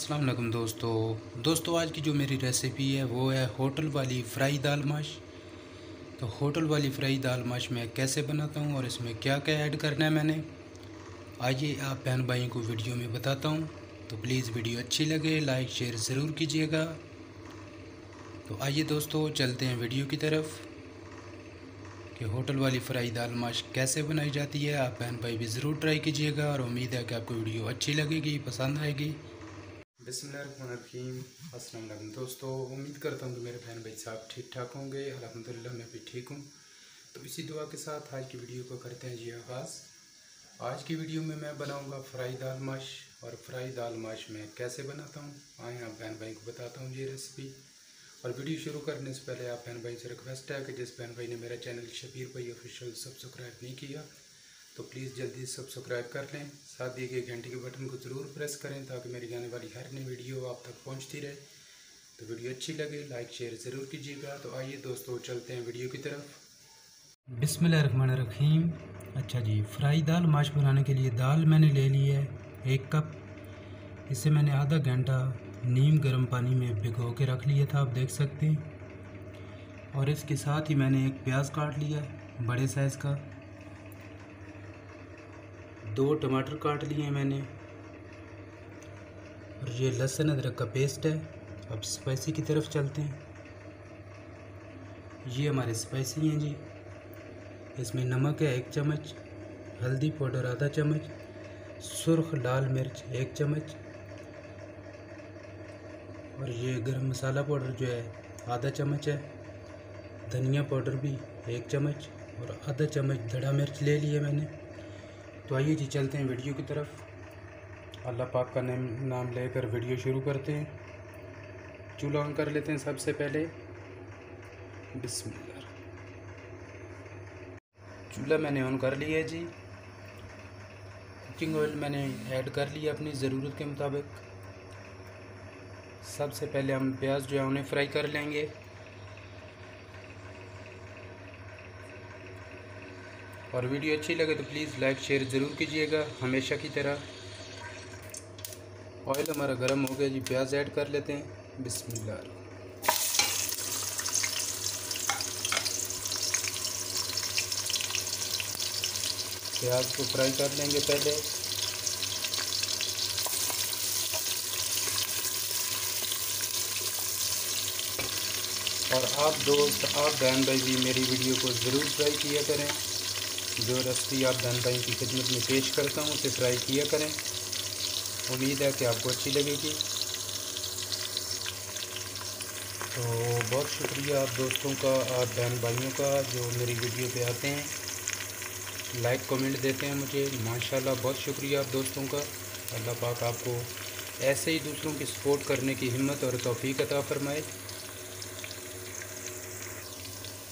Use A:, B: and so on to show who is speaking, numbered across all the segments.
A: वालेकुम दोस्तों। दोस्तों, आज की जो मेरी रेसिपी है, वो है होटल वाली फ्राई दाल माश। तो होटल वाली फ्राई दाल माश मैं कैसे बनाता हूँ और इसमें क्या क्या ऐड करना है मैंने, आइए आप बहन भाई को वीडियो में बताता हूँ। तो प्लीज़ वीडियो अच्छी लगे लाइक शेयर ज़रूर कीजिएगा। तो आइए दोस्तों, चलते हैं वीडियो की तरफ़ कि होटल वाली फ्राई दाल माश कैसे बनाई जाती है। आप बहन भाई भी ज़रूर ट्राई कीजिएगा और उम्मीद है कि आपको वीडियो अच्छी लगेगी, पसंद आएगी। बिस्मिल्लाहिर्रहमानिर्रहीम अस्सलाम दोस्तों, उम्मीद करता हूँ कि मेरे बहन भाई साहब ठीक ठाक होंगे। अलहमदिल्ला मैं भी ठीक हूँ। तो इसी दुआ के साथ आज की वीडियो को करते हैं जी आगाज़। आज की वीडियो में मैं बनाऊँगा फ्राई दाल माश। और फ्राई दाल माश मैं कैसे बनाता हूँ, आए आप बहन भाई को बताता हूँ ये रेसिपी और वीडियो शुरू करने से पहले आप बहन भाई से रिक्वेस्ट है कि जिस बहन भाई ने मेरा चैनल शबीर भाई ऑफिशियल सब्सक्राइब नहीं किया तो प्लीज़ जल्दी सब्सक्राइब कर लें। साथ दिए गए घंटे के बटन को ज़रूर प्रेस करें ताकि मेरी आने वाली हर नई वीडियो आप तक पहुँचती रहे। तो वीडियो अच्छी लगे लाइक शेयर ज़रूर कीजिएगा। तो आइए दोस्तों, चलते हैं वीडियो की तरफ़। बिसमीम अच्छा जी, फ्राई दाल माश बनाने के लिए दाल मैंने ले ली है, एक कप। इसे मैंने आधा घंटा नीम गर्म पानी में भिगो के रख लिया था, आप देख सकते हैं। और इसके साथ ही मैंने एक प्याज काट लिया, बड़े साइज़ का। दो टमाटर काट लिए हैं मैंने। और ये लहसुन अदरक का पेस्ट है। अब स्पाइसी की तरफ़ चलते हैं। ये हमारे स्पाइसी हैं जी। इसमें नमक है एक चम्मच, हल्दी पाउडर आधा चम्मच, सुर्ख, लाल मिर्च एक चम्मच। और ये गरम मसाला पाउडर जो है, आधा चम्मच है। धनिया पाउडर भी एक चम्मच और आधा चम्मच धड़ा मिर्च ले लिए मैंने। तो आइए जी चलते हैं वीडियो की तरफ़। अल्लाह पाक का नाम नाम लेकर वीडियो शुरू करते हैं। चूल्हा ऑन कर लेते हैं सबसे पहले। बिस्मिल्लाह। चूल्हा मैंने ऑन कर लिया है जी। कुकिंग ऑयल मैंने ऐड कर लिया अपनी ज़रूरत के मुताबिक। सबसे पहले हम प्याज जो है उन्हें फ्राई कर लेंगे। और वीडियो अच्छी लगे तो प्लीज़ लाइक, शेयर ज़रूर कीजिएगा, हमेशा की तरह। ऑयल हमारा गर्म हो गया जी, प्याज ऐड कर लेते हैं। बिस्मिल्लाह। प्याज को फ्राई कर लेंगे पहले। और आप दोस्त, आप बहन भाई भी मेरी वीडियो को ज़रूर ट्राई किया करें। जो रेसिपी आप भाई की खिदमत में पेश करता हूँ, उसे ट्राई किया करें। उम्मीद है कि आपको अच्छी लगेगी। तो बहुत शुक्रिया आप दोस्तों का, आप बहन भाइयों का जो मेरी वीडियो पे आते हैं। लाइक कमेंट देते हैं मुझे। माशाल्लाह, बहुत शुक्रिया आप दोस्तों का। अल्लाह पाक आपको ऐसे ही दूसरों की सपोर्ट करने की हिम्मत और तोफ़ी अता फ़रमाए।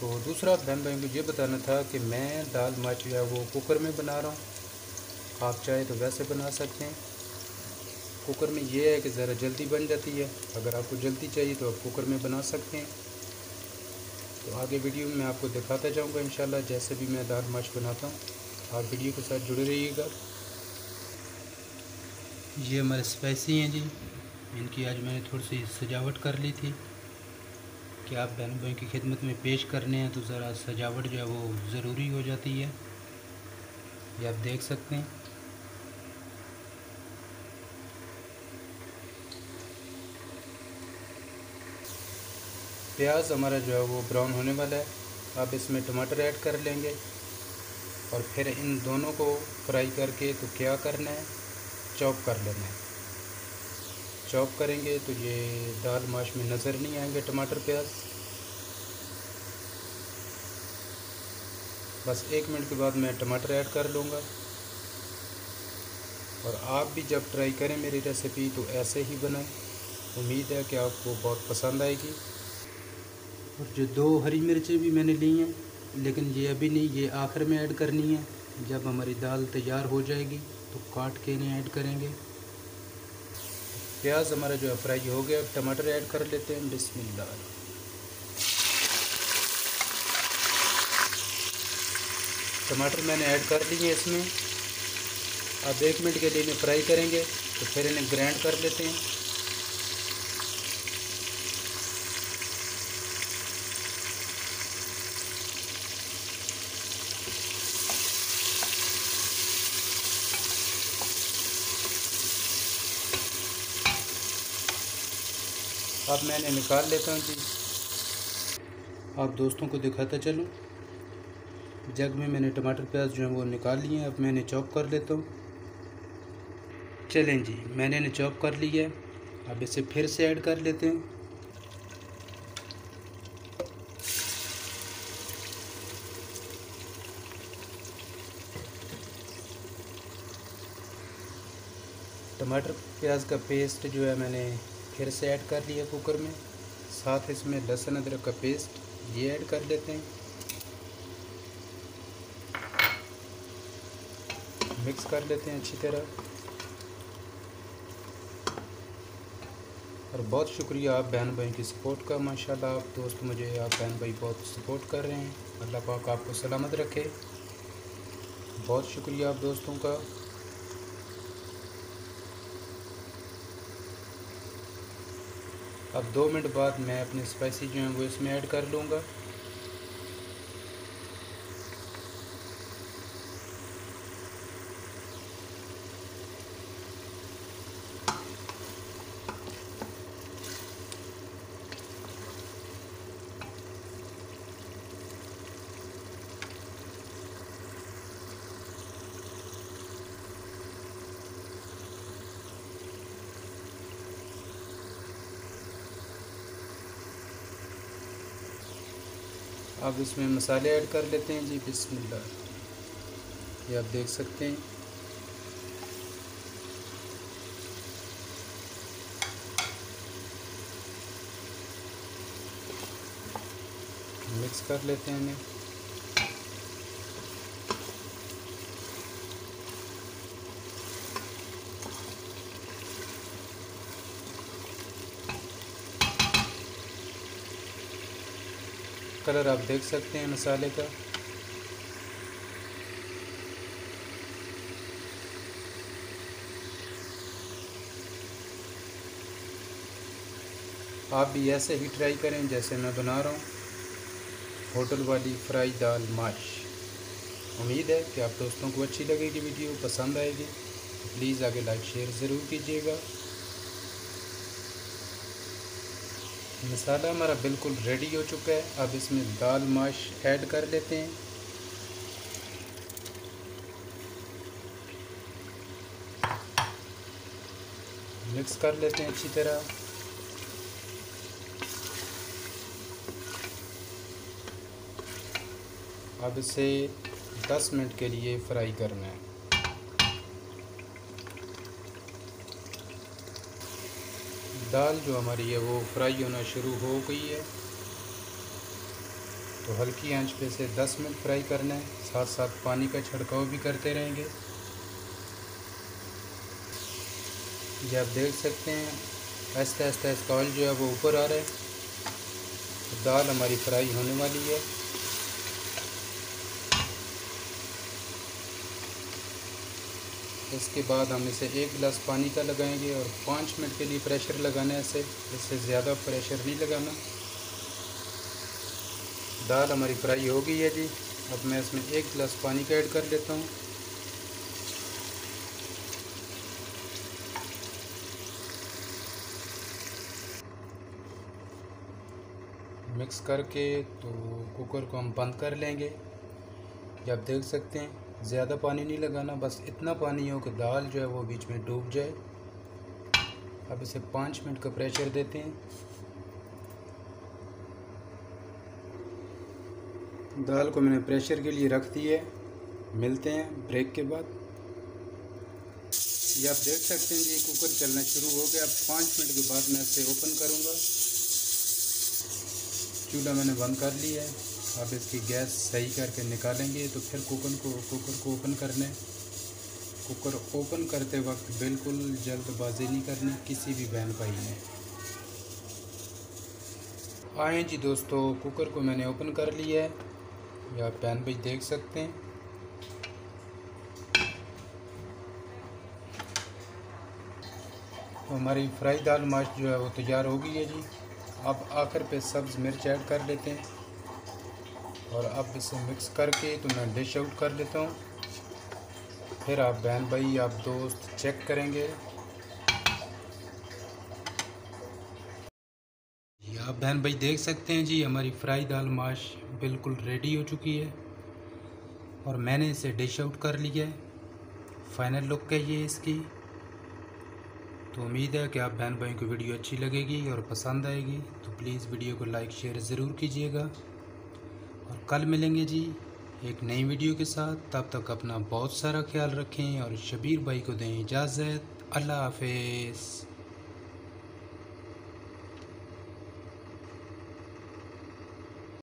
A: तो दूसरा बहन भाई मुझे बताना था कि मैं दाल मच जो है वो कुकर में बना रहा हूँ। आप चाहे तो वैसे बना सकते हैं। कुकर में ये है कि ज़रा जल्दी बन जाती है। अगर आपको जल्दी चाहिए तो आप कुकर में बना सकते हैं। तो आगे वीडियो में मैं आपको दिखाता जाऊँगा इन जैसे भी मैं दाल मच बनाता हूँ। आप वीडियो के साथ जुड़े रहिएगा। ये हमारे स्पाइसी हैं जी। इनकी आज मैंने थोड़ी सी सजावट कर ली थी। कि आप बहन भाई की खिदमत में पेश करने हैं तो ज़रा सजावट जो है वो ज़रूरी हो जाती है। ये आप देख सकते हैं। प्याज हमारा जो है वो ब्राउन होने वाला है। आप इसमें टमाटर ऐड कर लेंगे और फिर इन दोनों को फ्राई करके तो क्या करना है? चॉप कर लेना है। चॉप करेंगे तो ये दाल माश में नज़र नहीं आएँगे टमाटर प्याज बस एक मिनट के बाद मैं टमाटर ऐड कर लूँगा। और आप भी जब ट्राई करें मेरी रेसिपी तो ऐसे ही बनाएँ। उम्मीद है कि आपको बहुत पसंद आएगी। और जो दो हरी मिर्चें भी मैंने ली हैं, लेकिन ये अभी नहीं, ये आखिर में ऐड करनी है। जब हमारी दाल तैयार हो जाएगी तो काट के इन्हें ऐड करेंगे। प्याज हमारा जो है फ्राई हो गया टमाटर ऐड कर लेते हैं। बिस्मिल्लाह। टमाटर मैंने ऐड कर दिए इसमें। अब एक मिनट के लिए इन्हें फ्राई करेंगे तो फिर इन्हें ग्राइंड कर लेते हैं। अब मैंने निकाल लेता हूँ जी। आप दोस्तों को दिखाता चलूँ। जग में मैंने टमाटर प्याज जो है वो निकाल लिए अब मैंने चॉप कर लेता हूँ। चलें जी, मैंने इन्हें चॉप कर लिया है। अब इसे फिर से ऐड कर लेते हैं। टमाटर प्याज का पेस्ट जो है मैंने फिर से ऐड कर लिया कुकर में। साथ इसमें लहसुन अदरक का पेस्ट ये ऐड कर लेते हैं। मिक्स कर लेते हैं अच्छी तरह। और बहुत शुक्रिया आप बहन भाई की सपोर्ट का, माशाल्लाह। आप दोस्त मुझे, आप बहन भाई बहुत सपोर्ट कर रहे हैं। अल्लाह पाक आपको सलामत रखे। बहुत शुक्रिया आप दोस्तों का। अब दो मिनट बाद मैं अपने स्पाइसी जो हैं वो इसमें ऐड कर लूँगा। अब इसमें मसाले ऐड कर लेते हैं जी, बिस्मिल्लाह। ये आप देख सकते हैं। मिक्स कर लेते हैं इन्हें। कलर आप देख सकते हैं मसाले का। आप भी ऐसे ही ट्राई करें जैसे मैं बना रहा हूँ। होटल वाली फ्राई दाल माश। उम्मीद है कि आप दोस्तों को अच्छी लगेगी वीडियो, पसंद आएगी। प्लीज़ आगे लाइक, शेयर ज़रूर कीजिएगा। मसाला हमारा बिल्कुल रेडी हो चुका है। अब इसमें दाल माश ऐड कर लेते हैं। मिक्स कर लेते हैं अच्छी तरह। अब इसे 10 मिनट के लिए फ्राई करना है। दाल जो हमारी है वो फ्राई होना शुरू हो गई है। तो हल्की आँच पे से 10 मिनट फ्राई करना है। साथ साथ पानी का छिड़काव भी करते रहेंगे। ये आप देख सकते हैं आहिस्ता आहिस्ता इसका ऑयल जो है वो ऊपर आ रहा है। तो दाल हमारी फ्राई होने वाली है। इसके बाद हम इसे एक गिलास पानी का लगाएँगे और पाँच मिनट के लिए प्रेशर लगाना है इसे। इससे ज़्यादा प्रेशर नहीं लगाना। दाल हमारी फ्राई हो गई है जी। अब मैं इसमें एक गिलास पानी का ऐड कर लेता हूँ। मिक्स करके तो कुकर को हम बंद कर लेंगे। आप देख सकते हैं। ज़्यादा पानी नहीं लगाना, बस इतना पानी हो कि दाल जो है वो बीच में डूब जाए। अब इसे पाँच मिनट का प्रेशर देते हैं। दाल को मैंने प्रेशर के लिए रख दिया है। मिलते हैं ब्रेक के बाद। ये आप देख सकते हैं जी कुकर चलना शुरू हो गया। अब पाँच मिनट के बाद मैं इसे ओपन करूँगा। चूल्हा मैंने बंद कर लिया है। अब इसकी गैस सही करके निकालेंगे तो फिर कुकर को कुकर को ओपन करना है। कुकर ओपन करते वक्त बिल्कुल जल्दबाजी नहीं करनी, किसी भी बहन भाई ने आए जी दोस्तों कुकर को मैंने ओपन कर लिया है। या बहन भाई देख सकते हैं। तो हमारी फ्राई दाल माश जो है वो तैयार हो गई है जी। अब आखिर पे सब्ज़ मिर्च ऐड कर लेते हैं। और अब इसे मिक्स करके तो मैं डिश आउट कर लेता हूँ। फिर आप बहन भाई, आप दोस्त चेक करेंगे। आप बहन भाई देख सकते हैं जी, हमारी फ्राई दाल माश बिल्कुल रेडी हो चुकी है। और मैंने इसे डिश आउट कर लिया है। फाइनल लुक है ये इसकी। तो उम्मीद है कि आप बहन भाई को वीडियो अच्छी लगेगी और पसंद आएगी। तो प्लीज़ वीडियो को लाइक शेयर ज़रूर कीजिएगा। और कल मिलेंगे जी एक नई वीडियो के साथ। तब तक अपना बहुत सारा ख्याल रखें और शबीर भाई को दें इजाज़त। अल्लाह हाफिज़।